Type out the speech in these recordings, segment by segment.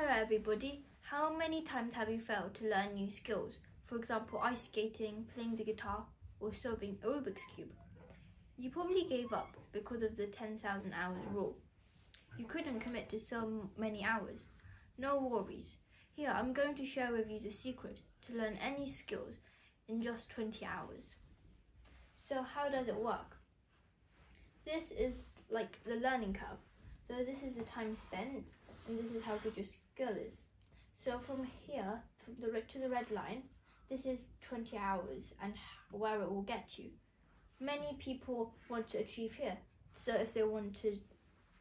Hello everybody. How many times have you failed to learn new skills? For example, ice skating, playing the guitar, or solving a Rubik's Cube. You probably gave up because of the 10,000 hours rule. You couldn't commit to so many hours. No worries. Here, I'm going to share with you the secret to learn any skills in just 20 hours. So how does it work? This is like the learning curve. So this is the time spent and this is how good your skill is. So from here from the red to the red line, this is 20 hours and where it will get you. Many people want to achieve here. So if they want to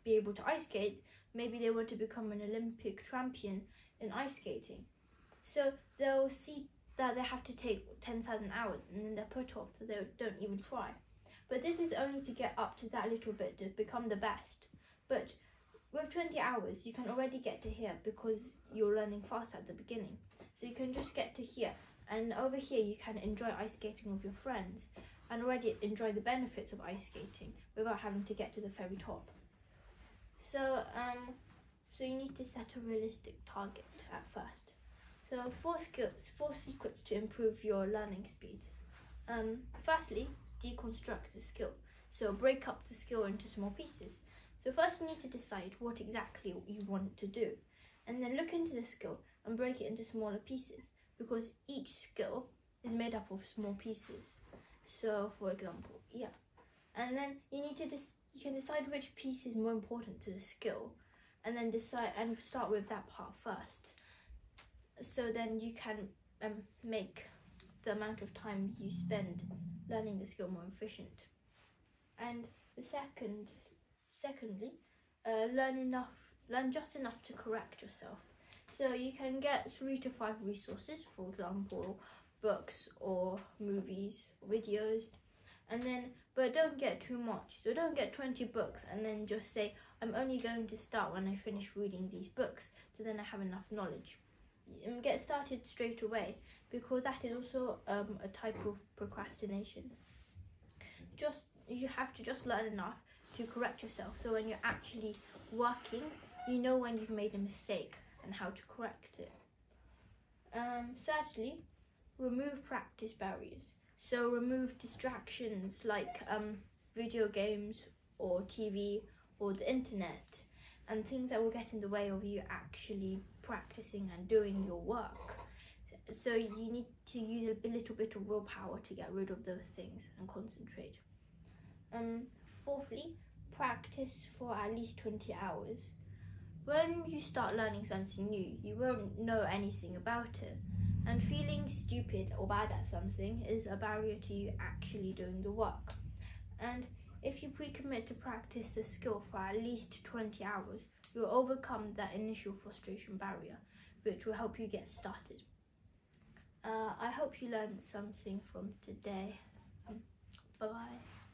be able to ice skate, maybe they want to become an Olympic champion in ice skating. So they'll see that they have to take 10,000 hours and then they're put off so they don't even try. But this is only to get up to that little bit to become the best. But with 20 hours, you can already get to here because you're learning fast at the beginning. So you can just get to here. And over here, you can enjoy ice skating with your friends and already enjoy the benefits of ice skating without having to get to the very top. So, um, so you need to set a realistic target at first. So four skills, four secrets to improve your learning speed. Um, firstly, deconstruct the skill. So break up the skill into small pieces. So first you need to decide what exactly you want to do and then look into the skill and break it into smaller pieces because each skill is made up of small pieces. So for example, yeah. And then you need to you can decide which piece is more important to the skill and then decide and start with that part first. So then you can um, make the amount of time you spend learning the skill more efficient. And the second Secondly, uh, learn enough, learn just enough to correct yourself. So you can get three to five resources, for example, books or movies, videos, and then, but don't get too much. So don't get 20 books and then just say, I'm only going to start when I finish reading these books, so then I have enough knowledge. And get started straight away because that is also um, a type of procrastination. Just you have to just learn enough to correct yourself. So when you're actually working, you know when you've made a mistake and how to correct it. Um, thirdly, remove practice barriers. So remove distractions like um, video games or TV or the internet and things that will get in the way of you actually practicing and doing your work. So you need to use a little bit of willpower to get rid of those things and concentrate. Um, fourthly, practice for at least 20 hours. When you start learning something new, you won't know anything about it. And feeling stupid or bad at something is a barrier to you actually doing the work. And if you pre-commit to practice the skill for at least 20 hours, you'll overcome that initial frustration barrier, which will help you get started. Uh, I hope you learned something from today. Um, bye bye.